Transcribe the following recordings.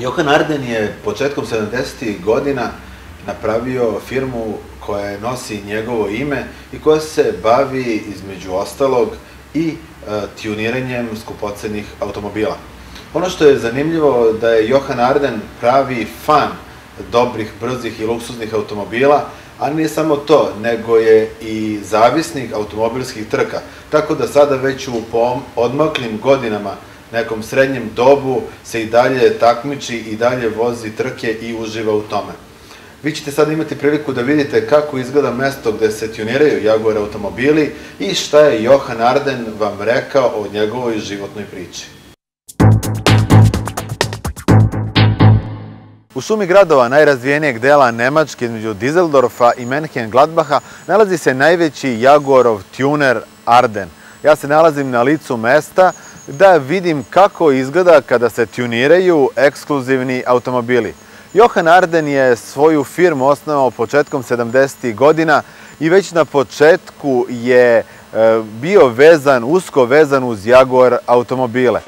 Johan Arden je početkom 70. godina napravio firmu koja nosi njegovo ime i koja se bavi između ostalog i e, tuniranjem skupocenih automobila. Ono što je zanimljivo da je Johan Arden pravi fan dobrih, brzih i luksuznih automobila, a nije samo to, nego je i zavisnik automobilskih trka. Tako da sada već u odmaklim godinama, nekom srednjem dobu, se i dalje takmiči i dalje vozi trke i uživa u tome. Vi ćete sad imati priliku da vidite kako izgleda mesto gde se tuniraju Jaguar automobili i šta je Johan Arden vam rekao o njegovoj životnoj priči. U šumi gradova najrazvijenijeg dela Nemačke između Dizeldorfa i Menchen-Gladbacha nalazi se najveći Jaguarov tuner Arden. Ja se nalazim na licu mesta da vidim kako izgleda kada se tuniraju ekskluzivni automobili. Johan Arden je svoju firmu osnovao početkom 70. godina i već na početku je e, bio vezan, usko vezan uz Jaguar automobile.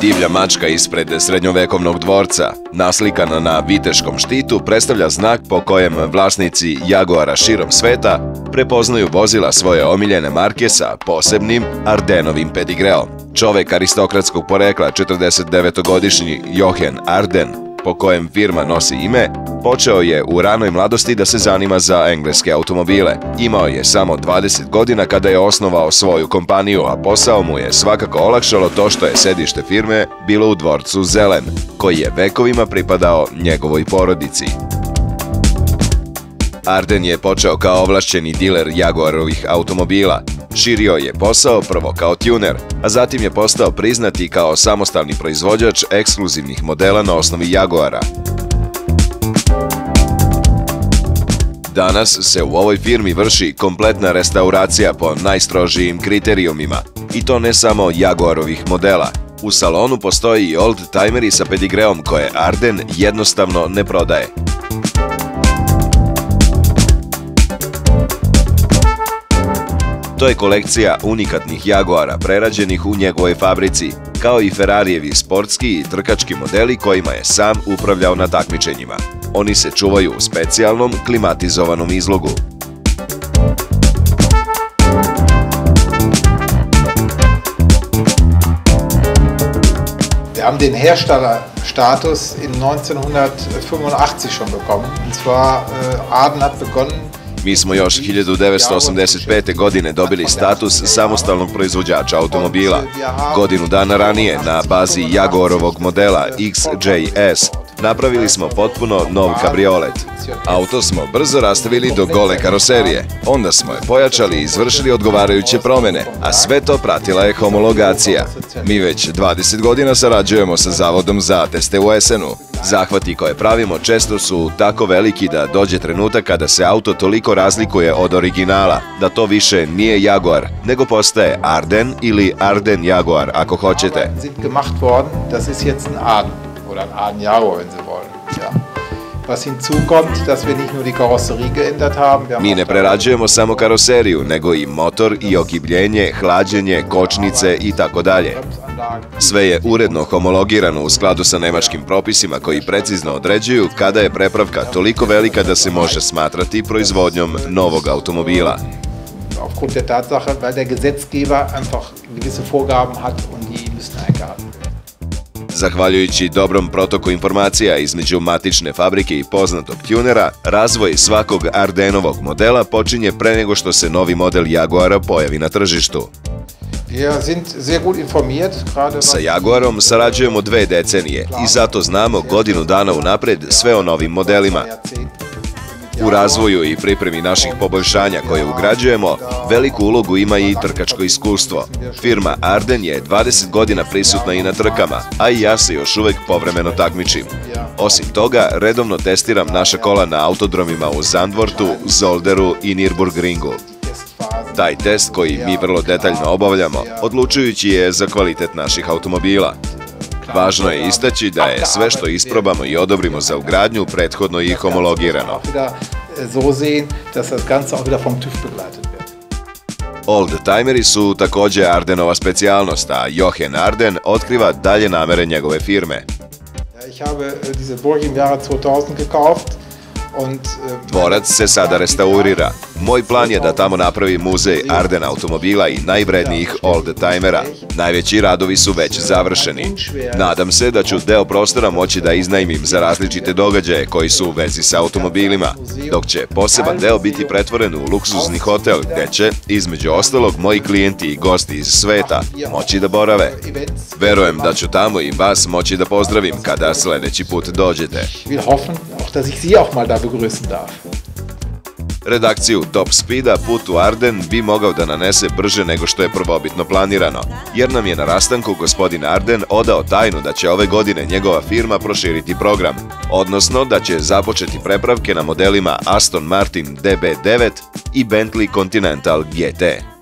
Divlja mačka ispred srednjovekovnog dvorca, naslikana na viteškom štitu, predstavlja znak po kojem vlasnici Jaguara širom sveta prepoznaju vozila svoje omiljene marke sa posebnim Ardenovim pedigreom. Čovek aristokratskog porekla, 49-godišnji Johan Arden, po kojem firma nosi ime, počeo je u ranoj mladosti da se zanima za engleske automobile. Imao je samo 20 godina kada je osnovao svoju kompaniju, a posao mu je svakako olakšalo to što je sedište firme bilo u dvorcu Zelen, koji je vekovima pripadao njegovoj porodici. Arden je počeo kao ovlašćeni diler Jaguarovih automobila, Širio je posao prvo kao tuner, a zatim je postao priznati kao samostalni proizvođač ekskluzivnih modela na osnovi Jaguara. Danas se u ovoj firmi vrši kompletna restauracija po najstrožijim kriterijumima, i to ne samo Jaguarovih modela. U salonu postoji i old-timeri sa pedigreom koje Arden jednostavno ne prodaje. To je kolekcija unikatnih Jaguara prerađenih u njegovoj fabrici, kao i Ferrarijevi sportski i trkački modeli kojima je sam upravljao na takmičenjima. Oni se čuvaju u specijalnom klimatizovanom izlogu. Wir haben den Herstellerstatus in 1985 schon bekommen. Und zwar äh, Aden hat begonnen Mi smo još 1985. godine dobili status samostalnog proizvođača automobila. Godinu dana ranije na bazi Jagorovog modela XJS napravili smo potpuno nov kabriolet. Auto smo brzo rastavili do gole karoserije. Onda smo je pojačali i izvršili odgovarajuće promene, a sve to pratila je homologacija. Mi već 20 godina sarađujemo sa Zavodom za teste u Esenu. Zahvati koje pravimo često su tako veliki da dođe trenutak kada se auto toliko razlikuje od originala, da to više nije Jaguar, nego postaje Arden ili Arden Jaguar ako hoćete. Oder ein Jaguar, wenn Sie wollen. Ja. Was hinzukommt, dass wir nicht nur die Karosserie geändert haben. Mi ne prerađujemo samo karoseriju, nego i motor i okibljenje, hlađenje, kočnice i tako dalje. Sve je uredno homologirano u skladu sa nemačkim propisima koji precizno određuju kada je prepravka toliko velika da se može smatrati proizvodnjom novog automobila. Aufgrund der Tatsache, weil der Gesetzgeber einfach gewisse Vorgaben hat und die Zahvaljujući dobrom protoku informacija između matične fabrike i poznatog tunera, razvoj svakog Ardenovog modela počinje pre nego što se novi model Jaguara pojavi na tržištu. Sa Jaguarom sarađujemo dve decenije i zato znamo godinu dana unapred sve o novim modelima. U razvoju i pripremi naših poboljšanja koje ugrađujemo, veliku ulogu ima i trkačko iskustvo. Firma Arden je 20 godina prisutna i na trkama, a i ja se još uvek povremeno takmičim. Osim toga, redovno testiram naša kola na autodromima u Zandvortu, Zolderu i Nürburgringu. Taj test koji mi vrlo detaljno obavljamo, odlučujući je za kvalitet naših automobila. Važno je istaći da je sve što isprobamo i odobrimo za ugradnju prethodno i homologirano. Old-timeri su takođe Ardenova specijalnost, a Jochen Arden otkriva dalje namere njegove firme. Ich habe diese Burg im Jahre 2000 gekauft. Und, Dvorac se sada restaurira. Moj plan je da tamo napravi muzej Arden automobila i najvrednijih old-timera. Najveći radovi su već završeni. Nadam se da ću deo prostora moći da iznajmim za različite događaje koji su u vezi sa automobilima, dok će poseban deo biti pretvoren u luksuzni hotel gde će, između ostalog, moji klijenti i gosti iz sveta moći da borave. Verujem da ću tamo i vas moći da pozdravim kada sledeći put dođete. Redakciju Top Speeda put u Arden bi mogao da nanese brže nego što je prvobitno planirano, jer nam je na rastanku gospodin Arden odao tajnu da će ove godine njegova firma proširiti program, odnosno da će započeti prepravke na modelima Aston Martin DB9 i Bentley Continental GT.